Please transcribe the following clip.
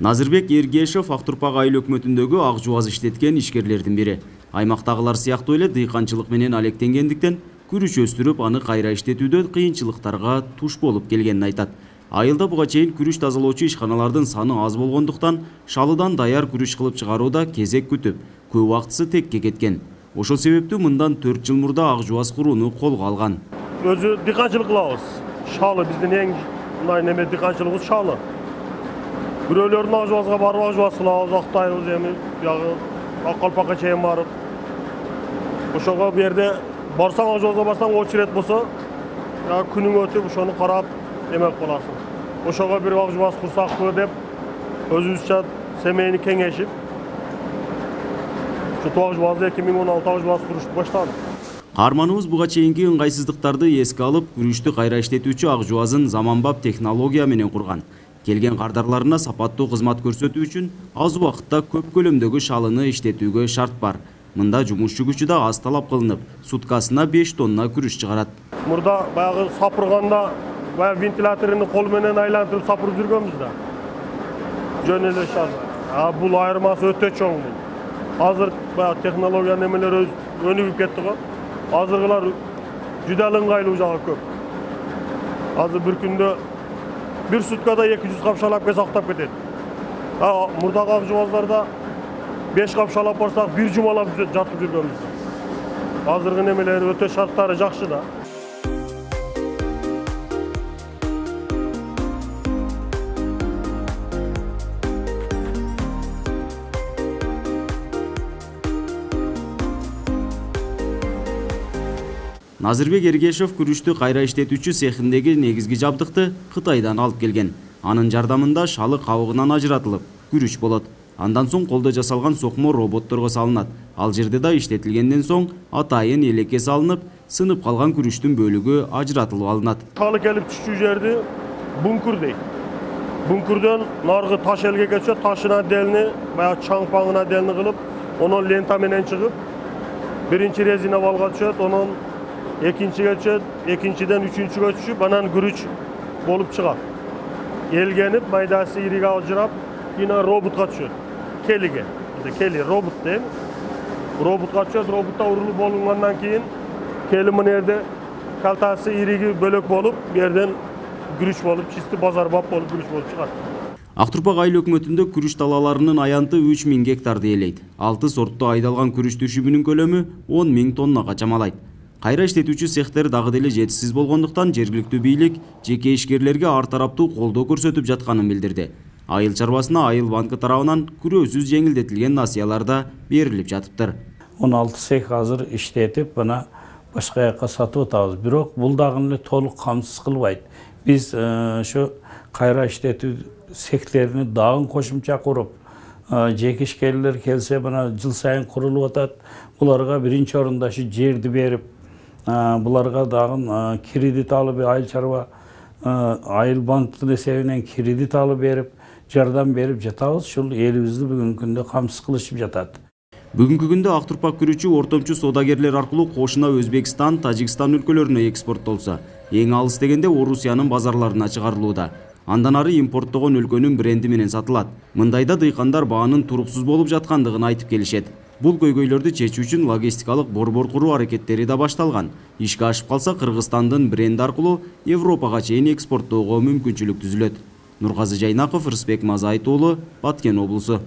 назырбек эргешев ак турпак айыл өкмөтүндөгү ак жубаз иштеткен ишкерлердин бири аймактагылар сыяктуу эле дыйканчылык менен алектенгендиктен күрүч өстүрүп аны кайра иштетүүдө кыйынчылыктарга туш болуп келгенин айтат айылда буга чейин күрүч тазалоочу ишканалардын саны аз болгондуктан шалыдан даяр күрүч кылып чыгарууда кезек күтүп көп убактысы текке кеткен. Ошол себептүү мындан төрт жыл мурда ак жубаз курууну колго алган өзү дыйканчылык кылабыз шалы биздин эң мындай неме дыйканчылыгыбыз шалы. Ак жубазга барып ак жубаз кылабыз актайбыз эми калпакка чейин барып ошого бу жерде барсаң ак жубазга барсаң очередь болсо күнүң өтүп ошону карап эмек боласың ошого бир ак жубаз курсакпы деп өзүбүзчө семейный кеңешип ушинтип ак жубазды эки миң он алты ак курушту баштадык каарманыбыз буга чейинки ыңгайсыздыктарды эске алып күрүчтү кайра иштетүүчү ак жубазын заманбап технология менен курган келген кардарларына сапаттуу кызмат көрсөтүү үчүн аз убакытта көп көлөмдөгү шалыны иштетүүгө шарт бар. Мында жумушчу күчү да аз талап кылынып суткасына беш тонна күрүч чыгарат мурда баягы сапырганда баягы вентиляторуну кол менен айлантырып сапырып жүргөнбүз да. Жөн эле шал бул айырмасы өтө чоң азыр баягы технология немелер өнүгүп кетти го азыркылар жүдө эле ыңгайлуу жагы көп. Азыр бир күндө бир суткада эки жүз кап шалап келсе актап кетет мурдагы ак жубаздарда беш кап шалап барсак бир жумалап жатып жүргөнбүз азыркы немелер өтө шарттары жакшы да назырбек эргешев күрүчтү кайра иштетүүчү цехиндеги негизги жабдыкты кытайдан алып келген. Анын жардамында шалы кабыгынан ажыратылып күрүч болот андан соң колдо жасалган сокмо роботторго салынат ал жерде да иштетилгенден соң атайын элекке салынып сынып калган күрүчтүн бөлүгү ажыратылып алынат шалы келип түшчү жерди бункер дейт бункерден наркы таш элге түшөт ташын отдельный баягы чаң паңын отдельный кылып лента менен чыгып резина балга түшөт онон экинчиге түшөт экинчиден үчүнчүгө түшүп анан күрүч болуп чыгат элгенип майдасы ириге ажырап кийин роботко түшөт келиге бизде кели робот дейм роботко түшөт роботто урулуп болунгандан кийин кели мына жерде калтасы ириги бөлөк болуп жерден күрүч болуп чистый базарбап болуп күрүч болуп чыгат ак турпак айыл өкмөтүндө күрүч талааларынын аянты үч миң гектарды ээлейт алты сорттуу айдалган күрүч түшүмүнүн көлөмү он миң тоннага чамалайт кайра иштетүүчү цехтер дагы деле жетишсиз болгондуктан жергиликтүү бийлик жеке ишкерлерге ар тараптуу колдоо көрсөтүп жатканын билдирди айыл чарбасына айыл банкы тарабынан күрөөсүз жеңилдетилген насыялар да берилип жатыптыр. он алты цех азыр иштетип мына башка жака сатып атабыз бирок бул дагы эле толук камсыз кылбайт биз ошо кайра иштетүү цехтерине дагы кошумча куруп жеке ишкерлер келсе мына жыл сайын курулуп атат буларга биринчи орунда ушу жерди берип буларга дагы кредит алып айыл чарба айыл банктын эсебинен кредит алып берип жардам берип жатабыз ушул элибизди бүгүнкү күндө камсыз кылышып жатат бүгүнкү күндө ак турпак күрүчү ортомчу соодагерлер аркылуу кошуна өзбекстан тажикстан өлкөлөрүнө экспорттолсо эң алыс дегенде орусиянын базарларына чыгарылууда андан ары импорттогон өлкөнүн бренди менен сатылат мындайда дыйкандар баанын туруксуз болуп жаткандыгын айтып келишет бул көйгөйлөрдү чечүү үчүн логистикалык борбор куруу аракеттери да башталган ишке ашып калса кыргызстандын бренди аркылуу европага чейин экспорттоого мүмкүнчүлүк түзүлөт нургазы жайнаков рысбек мазайыт уулу баткен облусу